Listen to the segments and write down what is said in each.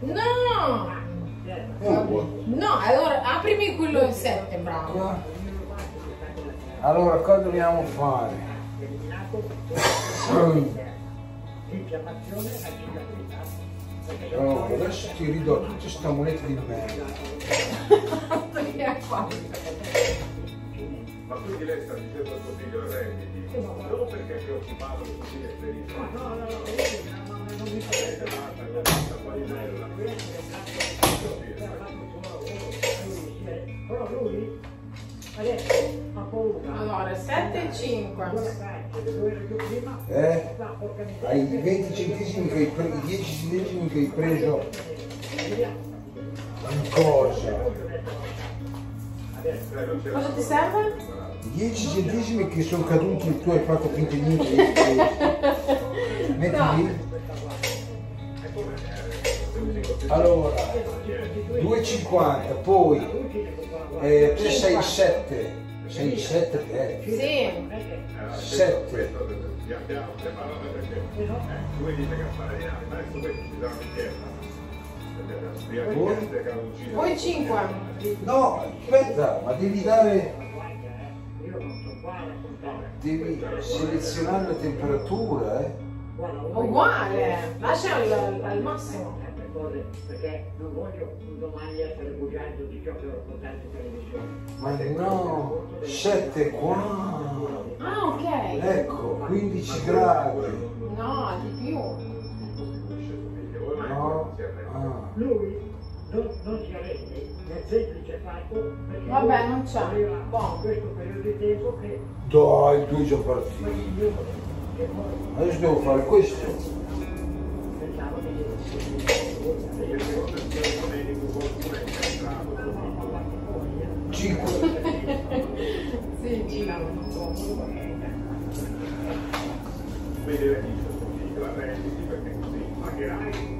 No! No, eh, allora aprimi quello in sette, bravo. Allora, cosa dobbiamo fare? Oh, adesso ti ridò tutta questa moneta di merda. Che ha fatto? Ma quindi lei sta dicendo al suo figlio arrenditi, solo perché è preoccupato che così è felice. No, no, no, non mi fa basta, basta palinella. Però lui adesso ha paura. Allora, 7 e 5. Dove ero io prima, Eh? Hai i 20 centesimi che hai preso, i 10 centesimi che hai preso. Cosa? Cosa ti serve? I 10 centesimi che sono caduti e tu hai fatto finta di niente. Metti No. lì. Allora, 2,50, poi eh, te sei 7, sei 7 te, Sì. 7, Vi abbiamo separato perché eh, lui dice che fare ma adesso Poi? chiesa che hanno Poi 5. No, aspetta, ma devi dare, Io non so qua a raccontare. devi selezionare la temperatura, eh. Uguale. Lascia al, al massimo. perché non voglio un domani essere bugiardo di ciò che ho raccontato in televisione. Ma no, 7 qua, Ah, ok. ecco, 15 gradi, No, di più. No, ah. Lui non, non si arrende nel semplice fatto perché Vabbè, non c'è. aveva Boh. questo periodo di tempo che Dai, due già poi adesso devo fare questo. pensavo che Cinque. Sì, girano. Quindi lei dice a suo figlio arrenditi perché così pagherai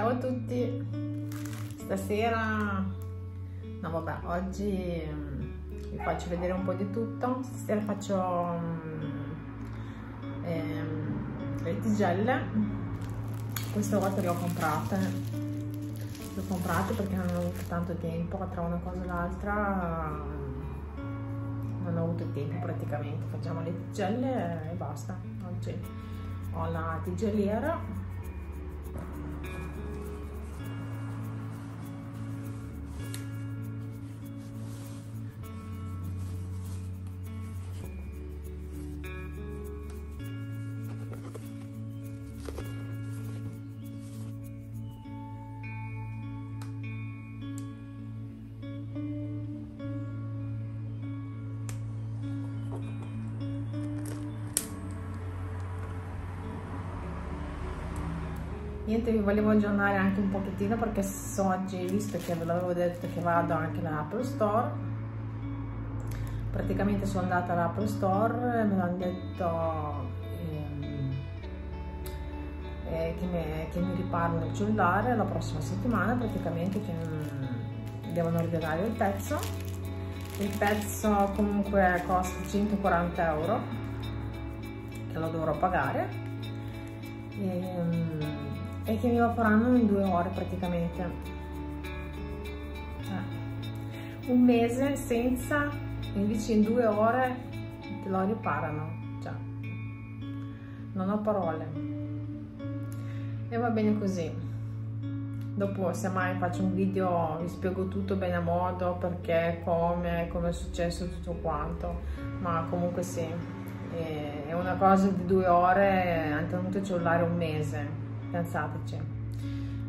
Ciao a tutti. Stasera... No vabbè, oggi mm, vi faccio vedere un po' di tutto. Stasera faccio um, ehm, le tigelle. Questa volta le ho comprate. Le ho comprate perché non ho avuto tanto tempo tra una cosa e l'altra non ho avuto tempo praticamente. Facciamo le tigelle e basta. Oggi ho la tigelliera niente vi volevo aggiornare anche un pochettino perché so oggi visto che ve l'avevo detto che vado anche all'Apple Store. Praticamente sono andata all'Apple Store e me l'hanno detto ehm, eh, che, mi, che, mi, riparano il cellulare la prossima settimana praticamente che mm, devono rivelare il pezzo. Il pezzo comunque costa 140 euro che lo dovrò pagare. E, ehm, e che me lo faranno in due ore praticamente. Eh. un mese senza invece in due ore te lo riparano cioè, non ho parole. E va bene così. Dopo se mai faccio un video vi spiego tutto bene a modo perché come come è successo tutto quanto. Ma comunque sì è una cosa di due ore hanno tenuto il cellulare un mese pensateci.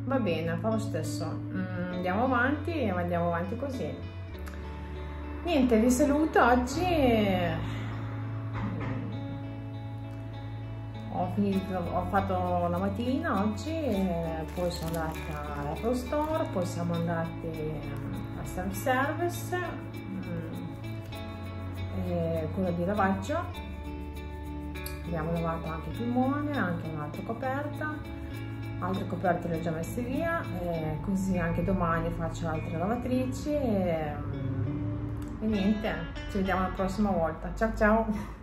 Va bene fa lo stesso. Mm, andiamo avanti e andiamo avanti così. Niente vi saluto oggi. Ho finito ho fatto la mattina oggi poi sono andata all'Apple Store poi siamo andati a self service mm, quello di lavaggio. Abbiamo lavato anche il piumone anche un'altra coperta altre coperte le ho già messe via così anche domani faccio altre lavatrici e, e niente ci vediamo la prossima volta. Ciao ciao